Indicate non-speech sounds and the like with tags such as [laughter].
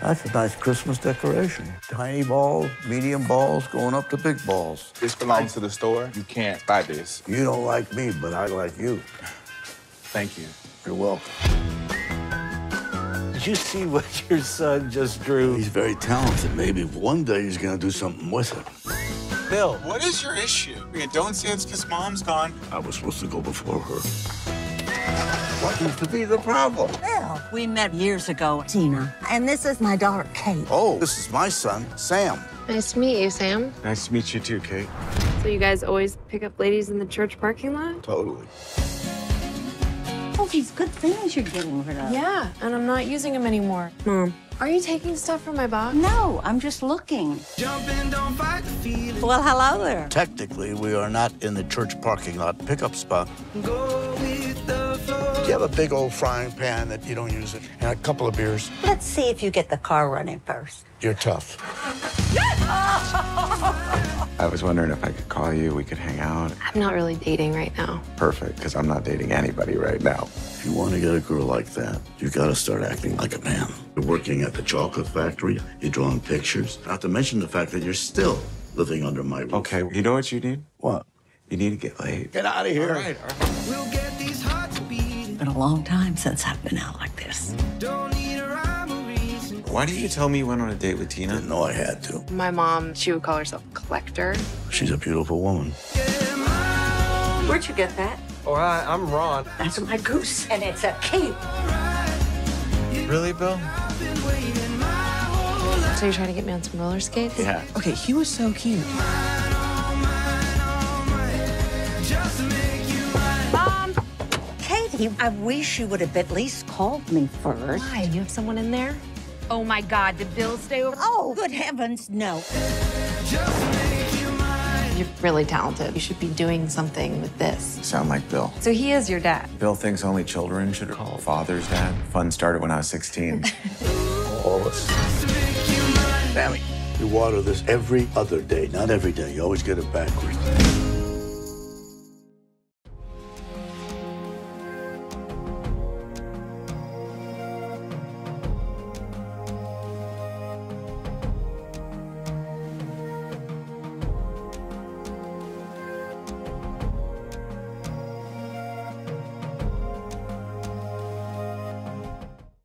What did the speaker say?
That's a nice Christmas decoration. Tiny balls, medium balls, going up to big balls. This belongs to the store. You can't buy this. You don't like me, but I like you. Thank you. You're welcome. Did you see what your son just drew? He's very talented. Maybe one day he's gonna do something with it. Bill. What is your issue? Yeah, don't say it's because mom's gone. I was supposed to go before her. What used to be the problem? Well, we met years ago, Tina. And this is my daughter, Kate. Oh, this is my son, Sam. Nice to meet you, Sam. Nice to meet you too, Kate. So you guys always pick up ladies in the church parking lot? Totally. All these good things you're getting rid of. Yeah, and I'm not using them anymore. Mom, are you taking stuff from my box? No, I'm just looking. Well, hello there. Technically, we are not in the church parking lot pickup spot. Do you have a big old frying pan that you don't use it? And a couple of beers? Let's see if you get the car running first. You're tough. [laughs] I was wondering if I could call you. We could hang out. I'm not really dating right now. Perfect, because I'm not dating anybody right now. If you want to get a girl like that, you got to start acting like a man. You're working at the chocolate factory, you're drawing pictures, not to mention the fact that you're still living under my roof. Okay, you know what you need? What? You need to get laid. Get out of here. All right, all right. It's been a long time since I've been out like this. Why didn't you tell me you went on a date with Tina? Didn't know I had to. My mom, she would call herself collector. She's a beautiful woman. Where'd you get that? Oh, hi, I'm Ron. That's my goose. And it's a cape. Really, Bill? So you're trying to get me on some roller skates? Yeah. Okay, he was so cute. Katie, I wish you would have at least called me first. Why? You have someone in there? Oh my God, did Bill stay over? Oh, good heavens, no. You're really talented. You should be doing something with this. Sound like Bill. So he is your dad. Bill thinks only children should call fathers dad. Fun started when I was 16. [laughs] All of us. Sammy, you water this every other day, not every day. You always get it backwards.